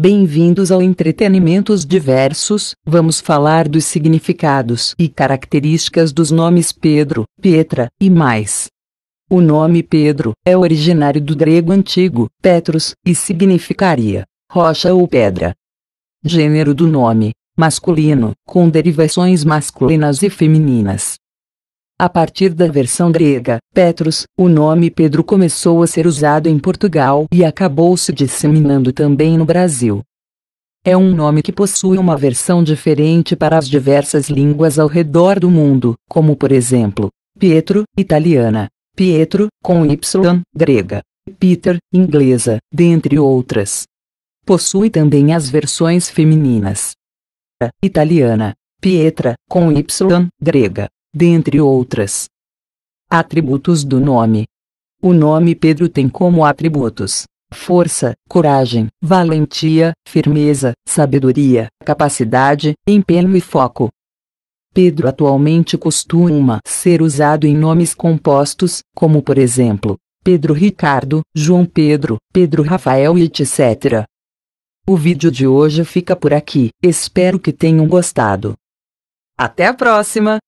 Bem-vindos ao Entretenimentos Diversos. Vamos falar dos significados e características dos nomes Pedro, Pietra e mais. O nome Pedro é originário do grego antigo, Petros, e significaria rocha ou pedra. Gênero do nome: masculino, com derivações masculinas e femininas. A partir da versão grega, Petros, o nome Pedro começou a ser usado em Portugal e acabou se disseminando também no Brasil. É um nome que possui uma versão diferente para as diversas línguas ao redor do mundo, como por exemplo, Pietro, italiana, Pietro, com Y, grega, Peter, inglesa, dentre outras. Possui também as versões femininas. Italiana, Pietra, com Y, grega, dentre outras. Atributos do nome. O nome Pedro tem como atributos força, coragem, valentia, firmeza, sabedoria, capacidade, empenho e foco. Pedro atualmente costuma ser usado em nomes compostos, como por exemplo, Pedro Ricardo, João Pedro, Pedro Rafael e etc. O vídeo de hoje fica por aqui, espero que tenham gostado. Até a próxima!